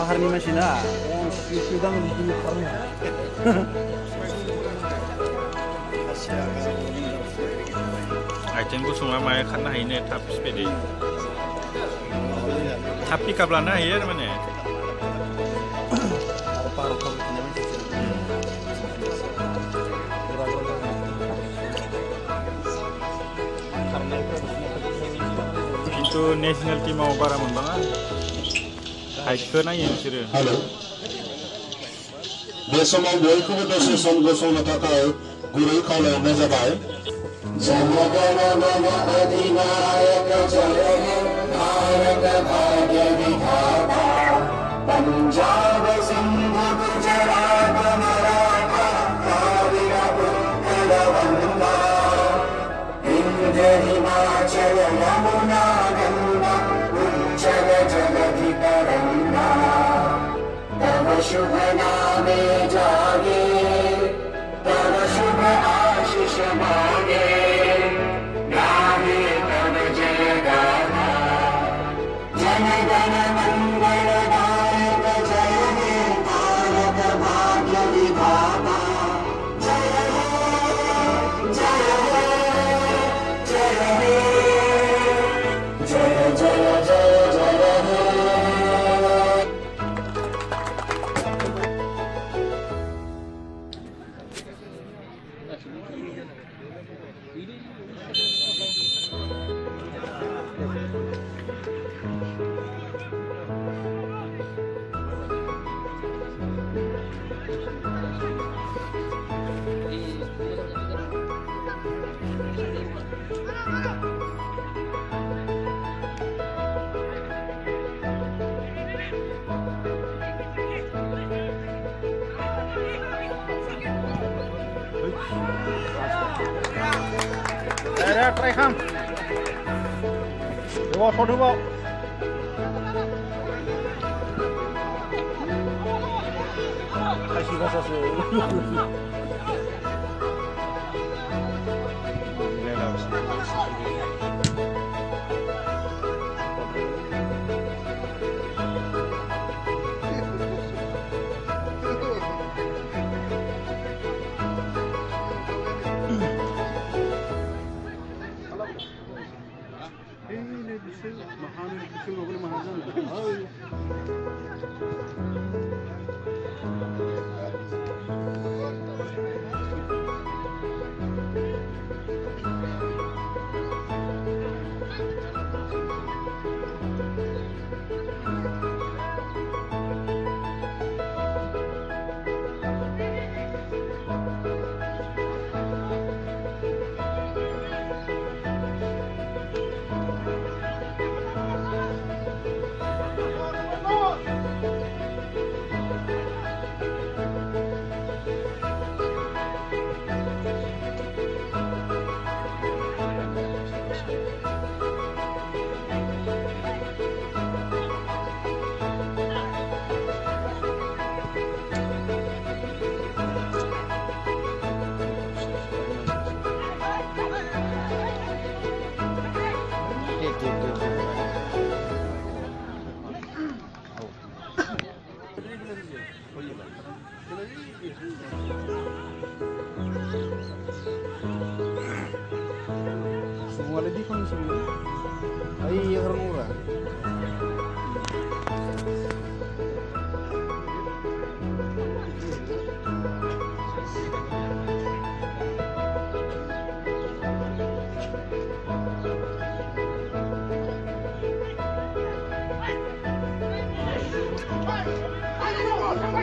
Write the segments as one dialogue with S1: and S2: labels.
S1: Paharni masih na. Oh, sidang di sini karena.
S2: आथिं गुसुङा माया खारनो हायो ने थाब स्पिडै थाब पिकआप लानो हायो आरो माने
S1: Ada paruh kamu punya masih sini. Kurang-kurang. Karena itu harusnya pergi
S2: खिन्थु नेसनेल टिमाव बारा मोनबाङा हाइटखौ नायो बिसोरो
S3: हेलो बे समाव बयखौबो दसे सम गसंनो थाखाय गुरै खावलायनाय जाबाय जनगणमन अधिनायक जय हे भारत भाग्य विधाता पंजाब 이런 식으로
S1: Daerah Treham. Dua foto bawa. Kasih bahasa sih.
S4: Ini
S1: Thank you.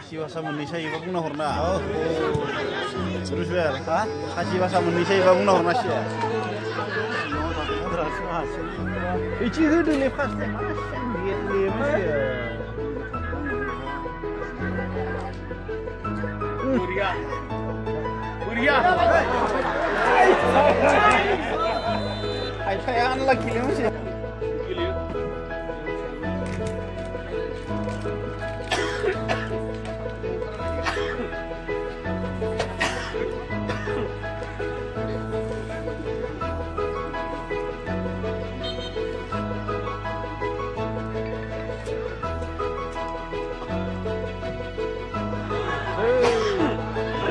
S1: kasih wasa menisa iba pun nahor Terus ber, ha? Kasih wasa menisa iba pun nahor na sih. Ichi ayo, ayo, ayo, ayo, ayo, ayo, ayo, ayo, ayo, ayo, ayo,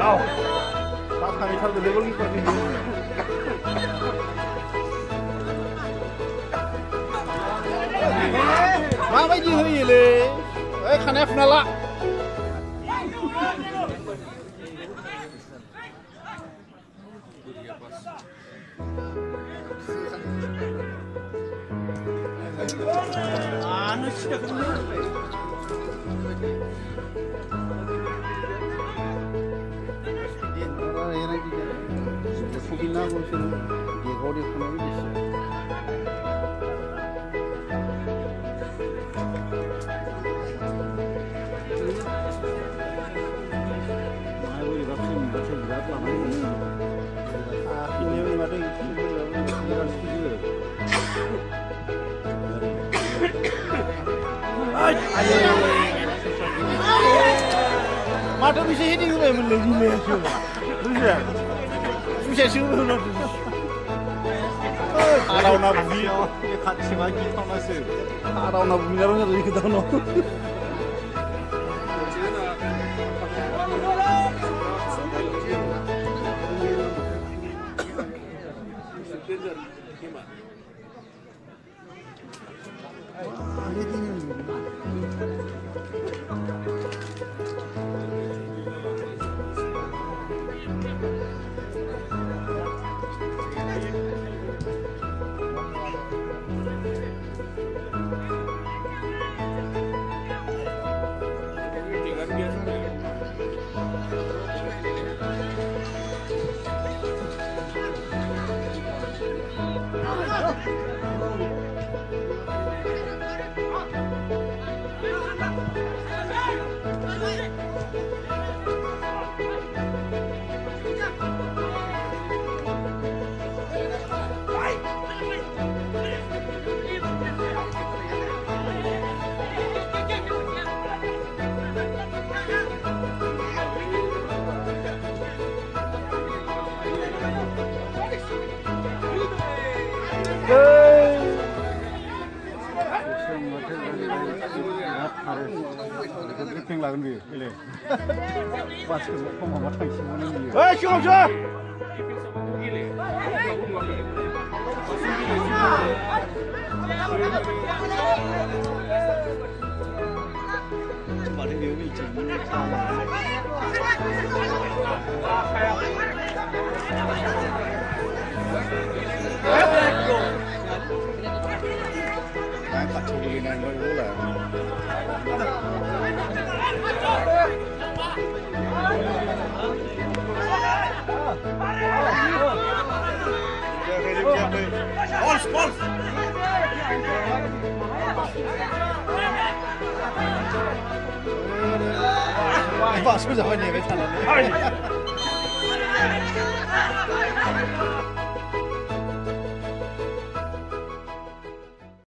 S1: Wow. Last time we tried delivering for me. มาไม่ยืดเลยเอ้ยคะแนนนั่นละ Ah, não chega. 하고서는 리골이 하는 게 있어요. মাঠের পিছিয়ে হেঁটে গেলে আমি লেজি নিয়ে আসি বুঝলেন Jejum. Arau na bumina. Arau na bumina, não é rico, não. 了。
S4: 핑 लाग은 비 일레 맞고 엄마 맞다 시원한 일
S1: 에이 시원 없어 말이 매우 일찍 Hãy subscribe cho kênh Ghiền Mì Gõ Để không bỏ lỡ những video hấp dẫn Pols, pols! olha bize Olha, olha.